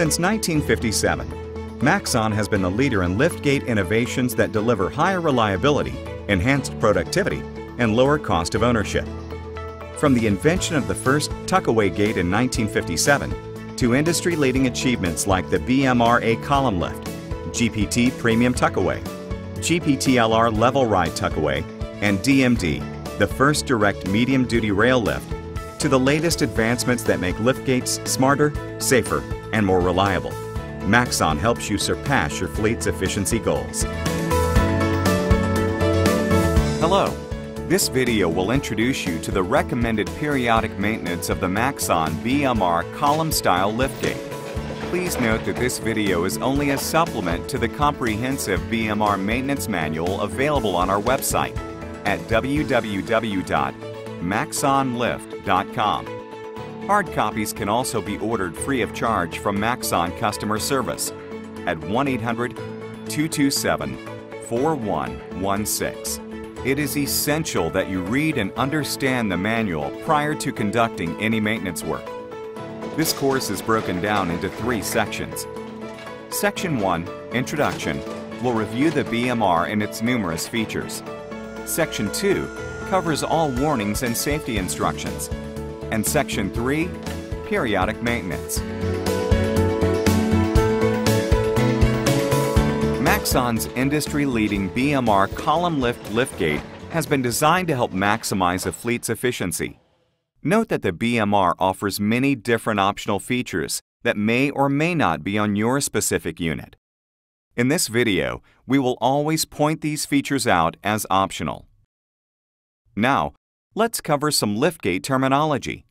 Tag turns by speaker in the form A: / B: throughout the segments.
A: Since 1957, Maxon has been the leader in liftgate innovations that deliver higher reliability, enhanced productivity, and lower cost of ownership. From the invention of the first tuckaway gate in 1957 to industry-leading achievements like the BMR-A column lift, GPT Premium Tuckaway, GPTLR Level Ride Tuckaway, and DMD, the first direct medium-duty rail lift, to the latest advancements that make liftgates smarter, safer, and more reliable. Maxon helps you surpass your fleet's efficiency goals. Hello. This video will introduce you to the recommended periodic maintenance of the Maxon BMR column style liftgate. Please note that this video is only a supplement to the comprehensive BMR maintenance manual available on our website at www.maxonlift.com. Hard copies can also be ordered free of charge from Maxon customer service at 1 800 227 4116. It is essential that you read and understand the manual prior to conducting any maintenance work. This course is broken down into three sections. Section 1, Introduction, will review the BMR and its numerous features. Section 2 covers all warnings and safety instructions. And Section 3, Periodic Maintenance. Maxon's industry-leading BMR column lift liftgate has been designed to help maximize a fleet's efficiency. Note that the BMR offers many different optional features that may or may not be on your specific unit. In this video, we will always point these features out as optional. Now, let's cover some liftgate terminology.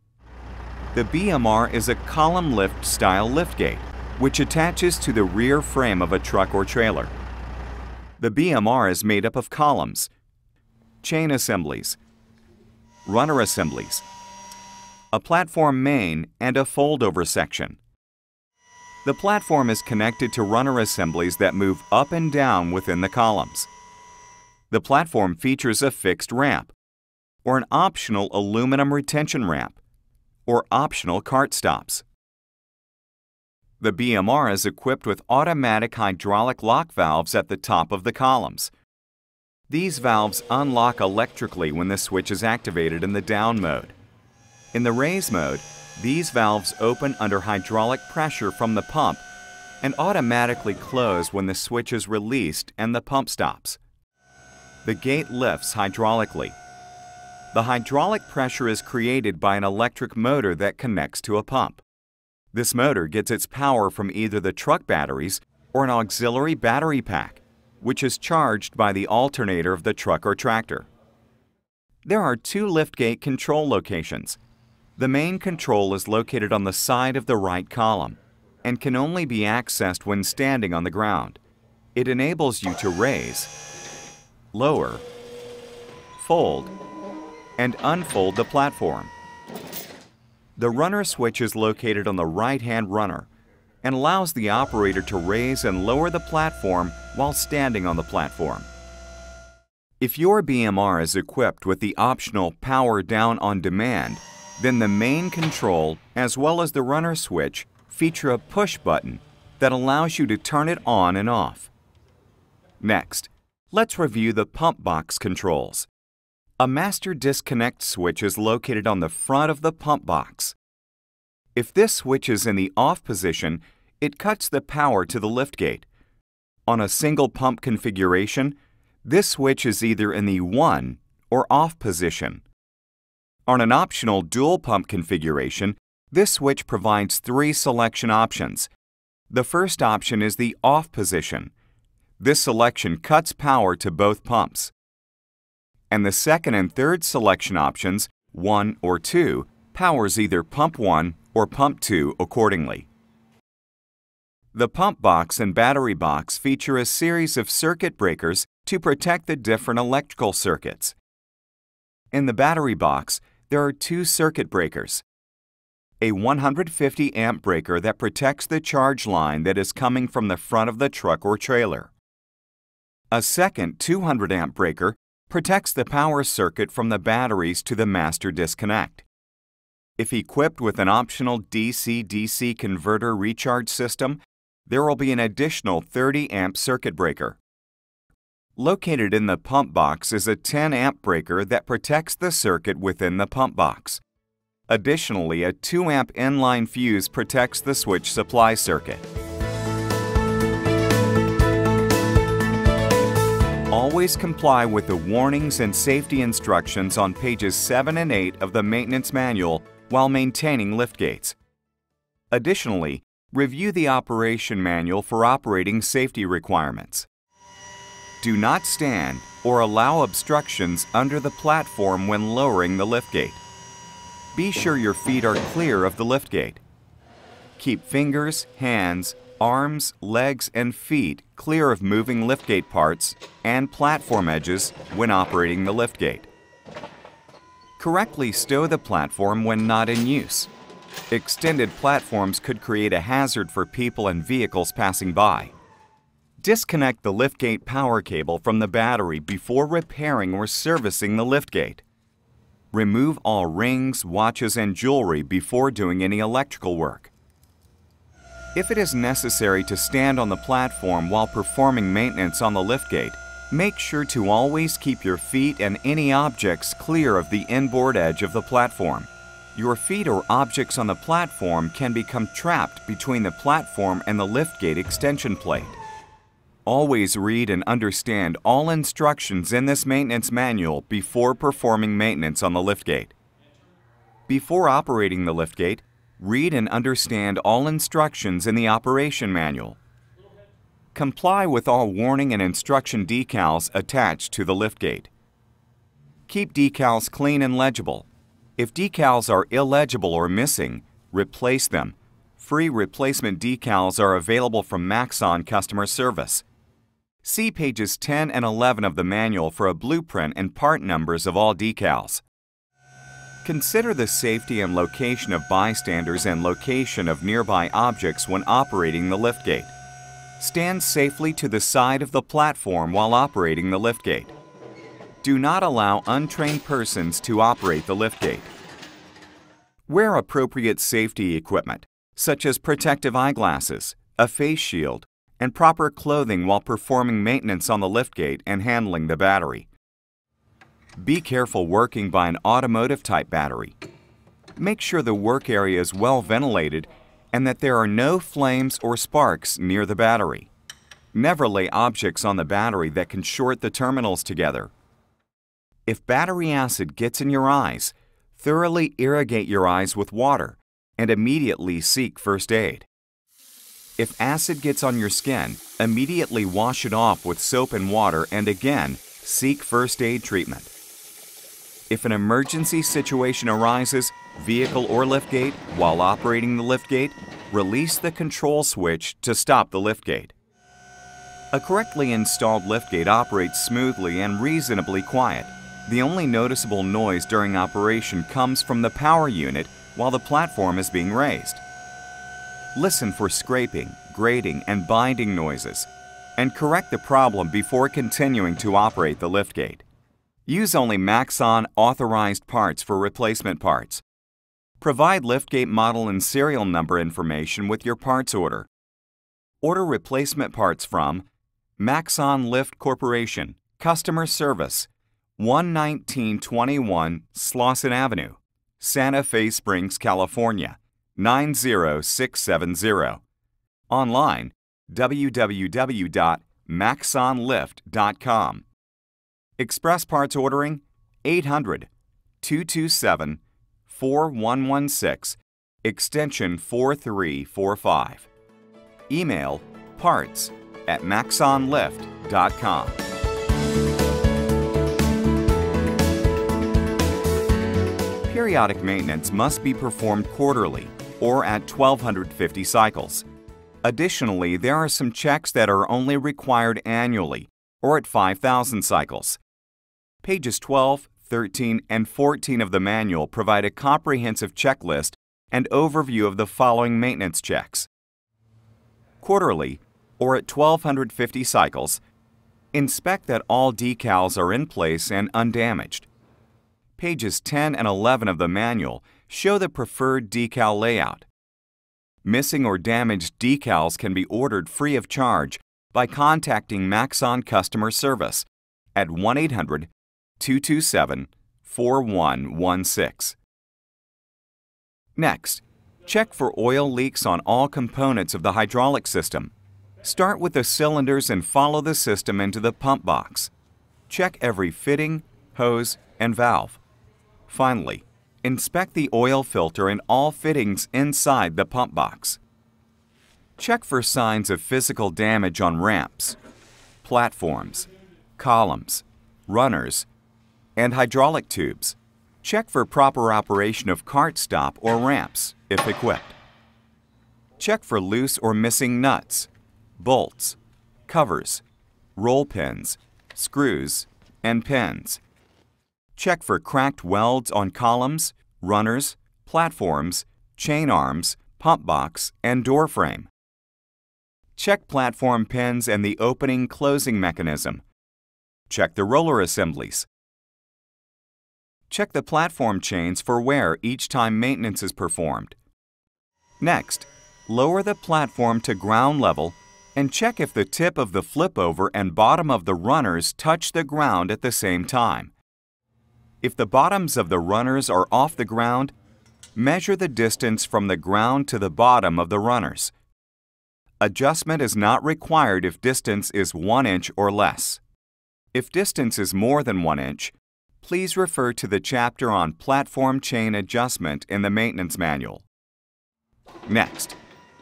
A: The BMR is a column lift style liftgate, which attaches to the rear frame of a truck or trailer. The BMR is made up of columns, chain assemblies, runner assemblies, a platform main, and a foldover section. The platform is connected to runner assemblies that move up and down within the columns. The platform features a fixed ramp, or an optional aluminum retention ramp, or optional cart stops. The BMR is equipped with automatic hydraulic lock valves at the top of the columns. These valves unlock electrically when the switch is activated in the down mode. In the raise mode, these valves open under hydraulic pressure from the pump and automatically close when the switch is released and the pump stops. The gate lifts hydraulically. The hydraulic pressure is created by an electric motor that connects to a pump. This motor gets its power from either the truck batteries or an auxiliary battery pack, which is charged by the alternator of the truck or tractor. There are two liftgate control locations. The main control is located on the side of the right column and can only be accessed when standing on the ground. It enables you to raise, lower, fold, and unfold the platform. The runner switch is located on the right-hand runner and allows the operator to raise and lower the platform while standing on the platform. If your BMR is equipped with the optional Power Down on Demand, then the main control, as well as the runner switch, feature a push button that allows you to turn it on and off. Next, let's review the pump box controls. A master disconnect switch is located on the front of the pump box. If this switch is in the off position, it cuts the power to the liftgate. On a single pump configuration, this switch is either in the 1 or off position. On an optional dual pump configuration, this switch provides three selection options. The first option is the off position. This selection cuts power to both pumps and the second and third selection options, 1 or 2, powers either pump 1 or pump 2 accordingly. The pump box and battery box feature a series of circuit breakers to protect the different electrical circuits. In the battery box, there are two circuit breakers. A 150 amp breaker that protects the charge line that is coming from the front of the truck or trailer. A second 200 amp breaker protects the power circuit from the batteries to the master disconnect. If equipped with an optional DC-DC converter recharge system, there will be an additional 30 amp circuit breaker. Located in the pump box is a 10 amp breaker that protects the circuit within the pump box. Additionally, a 2 amp inline fuse protects the switch supply circuit. Always comply with the warnings and safety instructions on pages 7 and 8 of the maintenance manual while maintaining lift gates. Additionally, review the operation manual for operating safety requirements. Do not stand or allow obstructions under the platform when lowering the liftgate. Be sure your feet are clear of the liftgate. Keep fingers, hands, arms, legs, and feet clear of moving liftgate parts and platform edges when operating the liftgate. Correctly stow the platform when not in use. Extended platforms could create a hazard for people and vehicles passing by. Disconnect the liftgate power cable from the battery before repairing or servicing the liftgate. Remove all rings, watches, and jewelry before doing any electrical work. If it is necessary to stand on the platform while performing maintenance on the liftgate, Make sure to always keep your feet and any objects clear of the inboard edge of the platform. Your feet or objects on the platform can become trapped between the platform and the liftgate extension plate. Always read and understand all instructions in this maintenance manual before performing maintenance on the liftgate. Before operating the liftgate, read and understand all instructions in the operation manual. Comply with all warning and instruction decals attached to the liftgate. Keep decals clean and legible. If decals are illegible or missing, replace them. Free replacement decals are available from Maxon customer service. See pages 10 and 11 of the manual for a blueprint and part numbers of all decals. Consider the safety and location of bystanders and location of nearby objects when operating the liftgate. Stand safely to the side of the platform while operating the liftgate. Do not allow untrained persons to operate the liftgate. Wear appropriate safety equipment, such as protective eyeglasses, a face shield, and proper clothing while performing maintenance on the liftgate and handling the battery. Be careful working by an automotive type battery. Make sure the work area is well ventilated and that there are no flames or sparks near the battery. Never lay objects on the battery that can short the terminals together. If battery acid gets in your eyes, thoroughly irrigate your eyes with water and immediately seek first aid. If acid gets on your skin, immediately wash it off with soap and water and again, seek first aid treatment. If an emergency situation arises, vehicle or liftgate, while operating the liftgate, release the control switch to stop the liftgate. A correctly installed liftgate operates smoothly and reasonably quiet. The only noticeable noise during operation comes from the power unit while the platform is being raised. Listen for scraping, grating, and binding noises, and correct the problem before continuing to operate the liftgate. Use only Maxon authorized parts for replacement parts. Provide liftgate model and serial number information with your parts order. Order replacement parts from Maxon Lift Corporation, Customer Service, 11921 Slauson Avenue, Santa Fe Springs, California, 90670. Online, www.maxonlift.com. Express parts ordering 800 227 4116, extension 4345. Email parts at maxonlift.com. Periodic maintenance must be performed quarterly or at 1250 cycles. Additionally, there are some checks that are only required annually or at 5000 cycles. Pages 12, 13, and 14 of the manual provide a comprehensive checklist and overview of the following maintenance checks. Quarterly, or at 1250 cycles, inspect that all decals are in place and undamaged. Pages 10 and 11 of the manual show the preferred decal layout. Missing or damaged decals can be ordered free of charge by contacting Maxon customer service at 1 800 227 4116. Next, check for oil leaks on all components of the hydraulic system. Start with the cylinders and follow the system into the pump box. Check every fitting, hose, and valve. Finally, inspect the oil filter and all fittings inside the pump box. Check for signs of physical damage on ramps, platforms, columns, runners, and hydraulic tubes. Check for proper operation of cart stop or ramps, if equipped. Check for loose or missing nuts, bolts, covers, roll pins, screws, and pins. Check for cracked welds on columns, runners, platforms, chain arms, pump box, and door frame. Check platform pins and the opening closing mechanism. Check the roller assemblies. Check the platform chains for wear each time maintenance is performed. Next, lower the platform to ground level and check if the tip of the flip over and bottom of the runners touch the ground at the same time. If the bottoms of the runners are off the ground, measure the distance from the ground to the bottom of the runners. Adjustment is not required if distance is 1 inch or less. If distance is more than 1 inch, please refer to the chapter on platform chain adjustment in the maintenance manual. Next,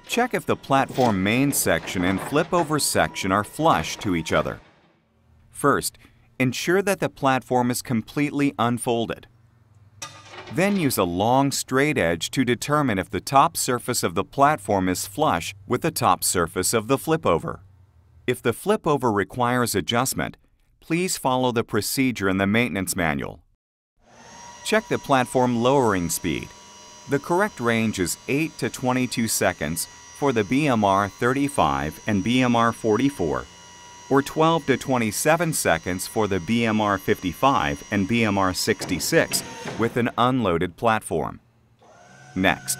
A: check if the platform main section and flip over section are flush to each other. First, ensure that the platform is completely unfolded. Then use a long straight edge to determine if the top surface of the platform is flush with the top surface of the flip over. If the flip over requires adjustment, please follow the procedure in the maintenance manual. Check the platform lowering speed. The correct range is 8 to 22 seconds for the BMR 35 and BMR 44, or 12 to 27 seconds for the BMR 55 and BMR 66 with an unloaded platform. Next,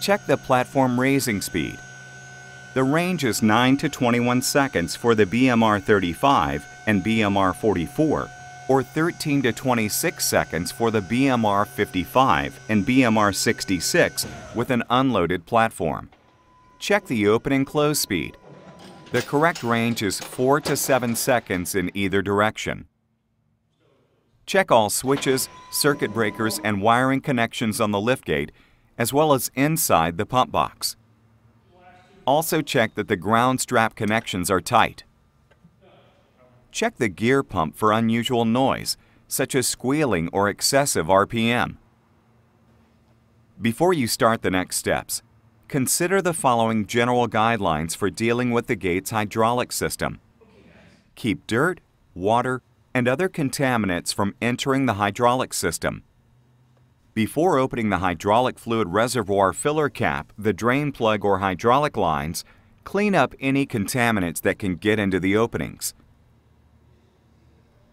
A: check the platform raising speed. The range is 9 to 21 seconds for the BMR 35 and BMR 44, or 13 to 26 seconds for the BMR 55 and BMR 66 with an unloaded platform. Check the open and close speed. The correct range is 4 to 7 seconds in either direction. Check all switches, circuit breakers, and wiring connections on the liftgate, as well as inside the pump box. Also check that the ground strap connections are tight. Check the gear pump for unusual noise, such as squealing or excessive RPM. Before you start the next steps, consider the following general guidelines for dealing with the gate's hydraulic system. Keep dirt, water, and other contaminants from entering the hydraulic system. Before opening the hydraulic fluid reservoir filler cap, the drain plug or hydraulic lines, clean up any contaminants that can get into the openings.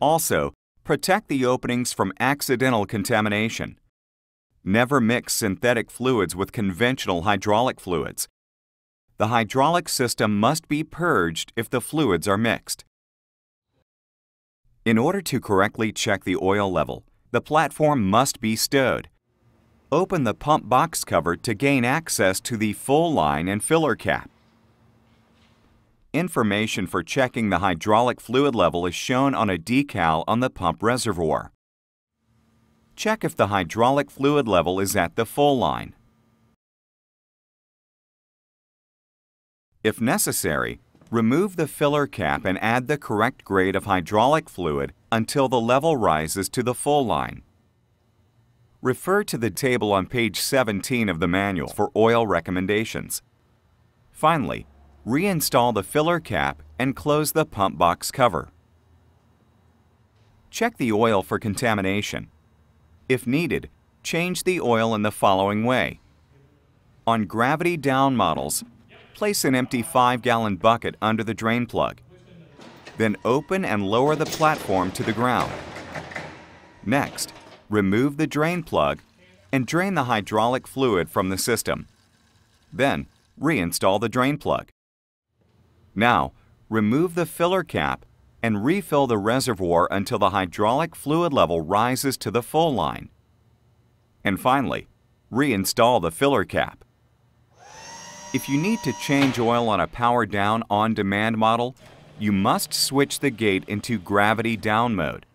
A: Also, protect the openings from accidental contamination. Never mix synthetic fluids with conventional hydraulic fluids. The hydraulic system must be purged if the fluids are mixed. In order to correctly check the oil level, the platform must be stowed. Open the pump box cover to gain access to the full line and filler cap. Information for checking the hydraulic fluid level is shown on a decal on the pump reservoir. Check if the hydraulic fluid level is at the full line. If necessary, Remove the filler cap and add the correct grade of hydraulic fluid until the level rises to the full line. Refer to the table on page 17 of the manual for oil recommendations. Finally, reinstall the filler cap and close the pump box cover. Check the oil for contamination. If needed, change the oil in the following way. On gravity down models, Place an empty 5-gallon bucket under the drain plug. Then open and lower the platform to the ground. Next, remove the drain plug, and drain the hydraulic fluid from the system. Then, reinstall the drain plug. Now, remove the filler cap and refill the reservoir until the hydraulic fluid level rises to the full line. And finally, reinstall the filler cap. If you need to change oil on a power down on-demand model, you must switch the gate into gravity down mode,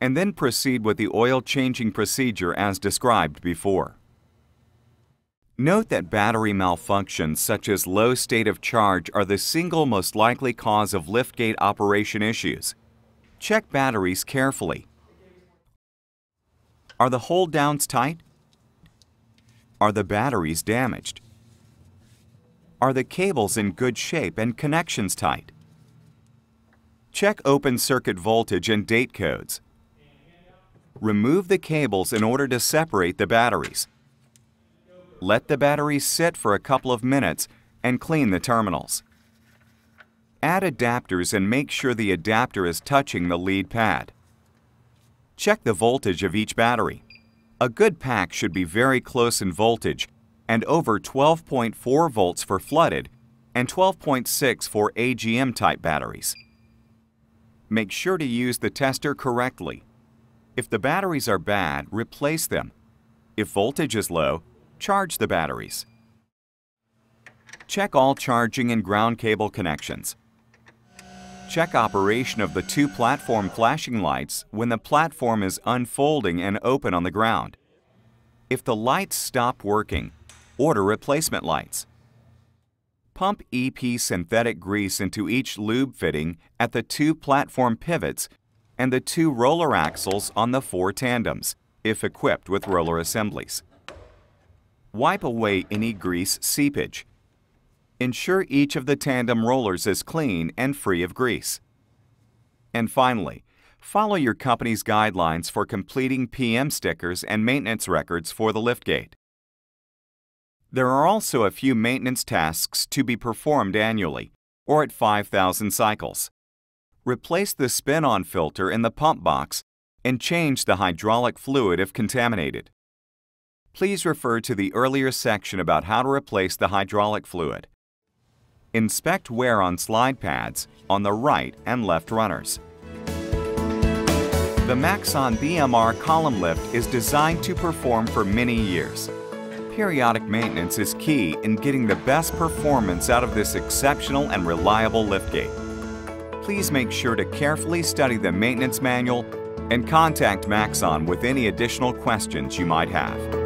A: and then proceed with the oil changing procedure as described before. Note that battery malfunctions such as low state of charge are the single most likely cause of liftgate operation issues. Check batteries carefully. Are the hold downs tight? Are the batteries damaged? Are the cables in good shape and connections tight? Check open circuit voltage and date codes. Remove the cables in order to separate the batteries. Let the batteries sit for a couple of minutes and clean the terminals. Add adapters and make sure the adapter is touching the lead pad. Check the voltage of each battery. A good pack should be very close in voltage and over 12.4 volts for flooded and 12.6 for AGM type batteries. Make sure to use the tester correctly. If the batteries are bad, replace them. If voltage is low, charge the batteries. Check all charging and ground cable connections. Check operation of the two platform flashing lights when the platform is unfolding and open on the ground. If the lights stop working, order replacement lights. Pump EP synthetic grease into each lube fitting at the two platform pivots and the two roller axles on the four tandems, if equipped with roller assemblies. Wipe away any grease seepage. Ensure each of the tandem rollers is clean and free of grease. And finally, follow your company's guidelines for completing PM stickers and maintenance records for the liftgate. There are also a few maintenance tasks to be performed annually, or at 5,000 cycles. Replace the spin-on filter in the pump box and change the hydraulic fluid if contaminated please refer to the earlier section about how to replace the hydraulic fluid. Inspect wear on slide pads on the right and left runners. The Maxon BMR column lift is designed to perform for many years. Periodic maintenance is key in getting the best performance out of this exceptional and reliable liftgate. Please make sure to carefully study the maintenance manual and contact Maxon with any additional questions you might have.